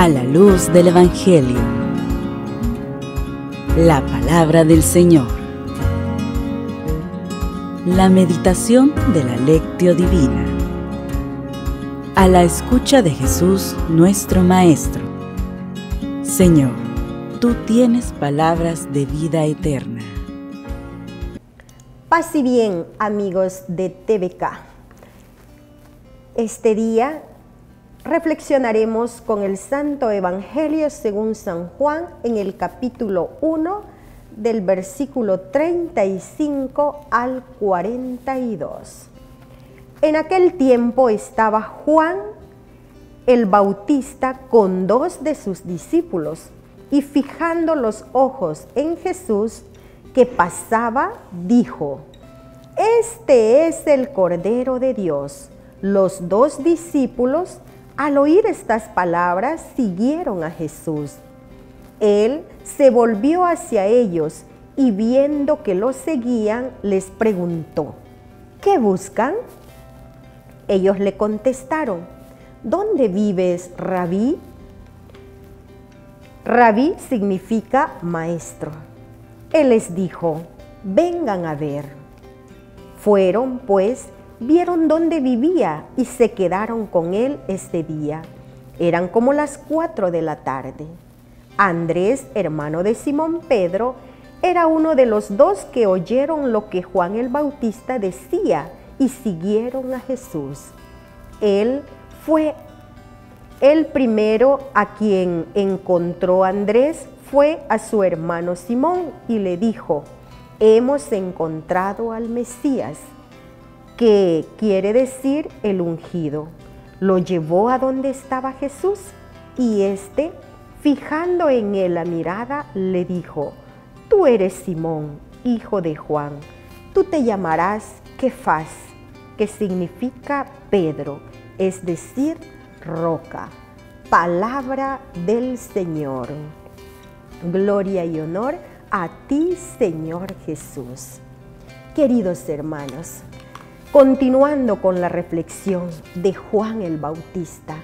a la luz del Evangelio. La palabra del Señor. La meditación de la lectio divina. A la escucha de Jesús nuestro Maestro. Señor, tú tienes palabras de vida eterna. Paz y bien, amigos de TVK. Este día reflexionaremos con el Santo Evangelio según San Juan en el capítulo 1 del versículo 35 al 42. En aquel tiempo estaba Juan el Bautista con dos de sus discípulos y fijando los ojos en Jesús que pasaba, dijo, Este es el Cordero de Dios. Los dos discípulos al oír estas palabras, siguieron a Jesús. Él se volvió hacia ellos y viendo que lo seguían, les preguntó, ¿qué buscan? Ellos le contestaron, ¿dónde vives, rabí? Rabí significa maestro. Él les dijo, vengan a ver. Fueron, pues, vieron dónde vivía y se quedaron con él ese día. Eran como las cuatro de la tarde. Andrés, hermano de Simón Pedro, era uno de los dos que oyeron lo que Juan el Bautista decía y siguieron a Jesús. Él fue el primero a quien encontró Andrés fue a su hermano Simón y le dijo, hemos encontrado al Mesías que quiere decir el ungido. Lo llevó a donde estaba Jesús y éste, fijando en él la mirada, le dijo, Tú eres Simón, hijo de Juan, tú te llamarás Kefas, que significa Pedro, es decir, roca, palabra del Señor. Gloria y honor a ti, Señor Jesús. Queridos hermanos, Continuando con la reflexión de Juan el Bautista,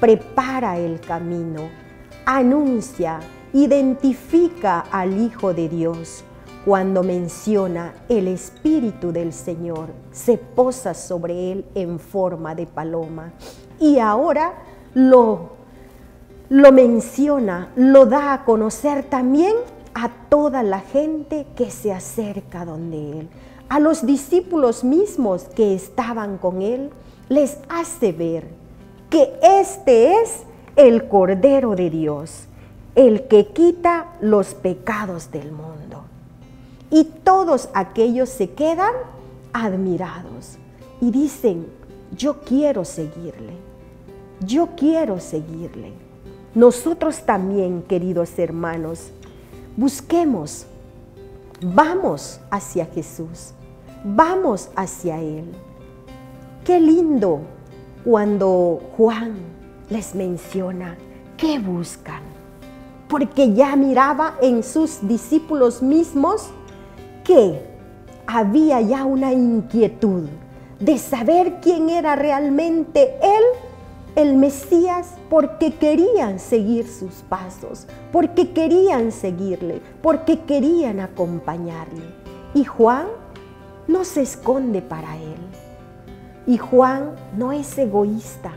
prepara el camino, anuncia, identifica al Hijo de Dios. Cuando menciona el Espíritu del Señor, se posa sobre él en forma de paloma. Y ahora lo, lo menciona, lo da a conocer también a toda la gente que se acerca donde él a los discípulos mismos que estaban con él, les hace ver que este es el Cordero de Dios, el que quita los pecados del mundo. Y todos aquellos se quedan admirados y dicen, yo quiero seguirle, yo quiero seguirle. Nosotros también, queridos hermanos, busquemos, vamos hacia Jesús vamos hacia Él. Qué lindo cuando Juan les menciona qué buscan, porque ya miraba en sus discípulos mismos que había ya una inquietud de saber quién era realmente Él, el Mesías, porque querían seguir sus pasos, porque querían seguirle, porque querían acompañarle. Y Juan no se esconde para Él. Y Juan no es egoísta,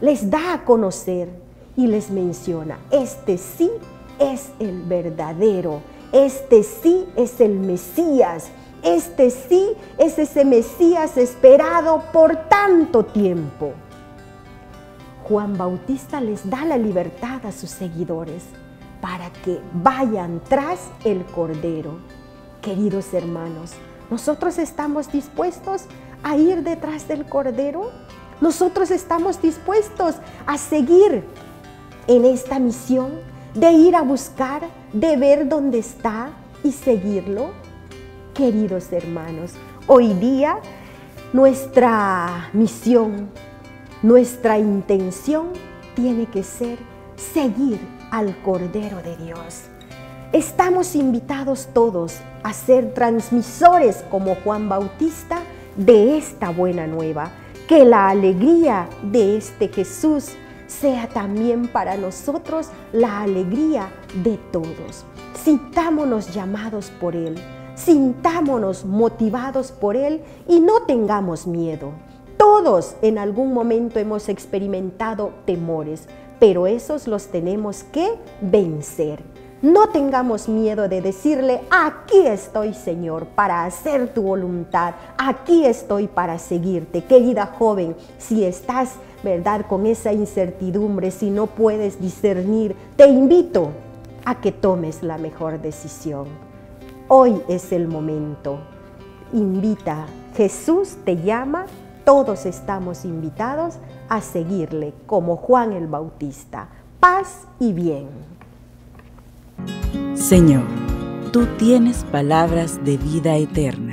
les da a conocer y les menciona, este sí es el verdadero, este sí es el Mesías, este sí es ese Mesías esperado por tanto tiempo. Juan Bautista les da la libertad a sus seguidores para que vayan tras el Cordero. Queridos hermanos, ¿Nosotros estamos dispuestos a ir detrás del Cordero? ¿Nosotros estamos dispuestos a seguir en esta misión de ir a buscar, de ver dónde está y seguirlo? Queridos hermanos, hoy día nuestra misión, nuestra intención tiene que ser seguir al Cordero de Dios. Estamos invitados todos a ser transmisores como Juan Bautista de esta buena nueva, que la alegría de este Jesús sea también para nosotros la alegría de todos. Sintámonos llamados por Él, sintámonos motivados por Él y no tengamos miedo. Todos en algún momento hemos experimentado temores, pero esos los tenemos que vencer. No tengamos miedo de decirle, aquí estoy Señor para hacer tu voluntad, aquí estoy para seguirte. Querida joven, si estás, ¿verdad?, con esa incertidumbre, si no puedes discernir, te invito a que tomes la mejor decisión. Hoy es el momento. Invita, Jesús te llama, todos estamos invitados a seguirle como Juan el Bautista. Paz y bien. Señor, tú tienes palabras de vida eterna